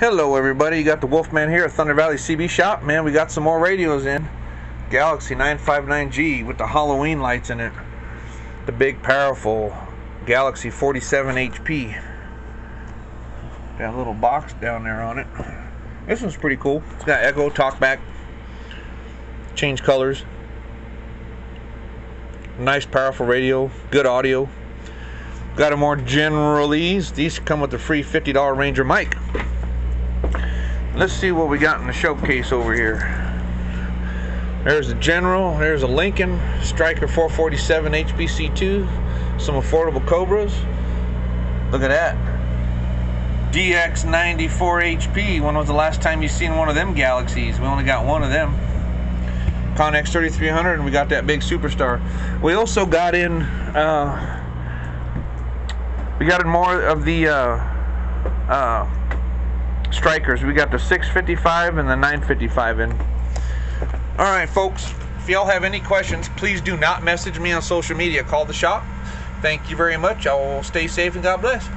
Hello, everybody. You got the Wolfman here at Thunder Valley CB Shop. Man, we got some more radios in. Galaxy 959G with the Halloween lights in it. The big, powerful Galaxy 47 HP. Got a little box down there on it. This one's pretty cool. It's got echo, talkback, change colors. Nice, powerful radio. Good audio. Got a more general these. These come with the free $50 Ranger mic. Let's see what we got in the showcase over here. There's a General, there's a Lincoln, Stryker 447 HPC2, some affordable Cobras. Look at that. DX94 HP. When was the last time you seen one of them Galaxies? We only got one of them. Connex 3300 and we got that big superstar. We also got in uh, we got in more of the uh, uh, Strykers. We got the 655 and the 955 in. All right, folks. If y'all have any questions, please do not message me on social media. Call the shop. Thank you very much. I will stay safe and God bless.